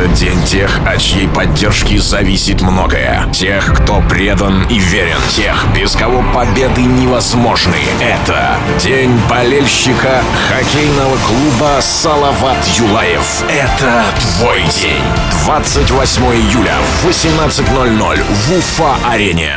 Этот день тех, от чьей поддержки зависит многое. Тех, кто предан и верен. Тех, без кого победы невозможны. Это день болельщика хоккейного клуба «Салават Юлаев». Это твой день. 28 июля в 18.00 в Уфа-арене.